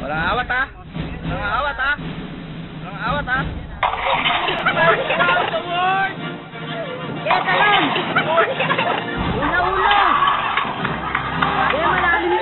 Walang awat ha. Walang awat ha. Walang awat ha. Kaya talon. Una-una. Kaya malalim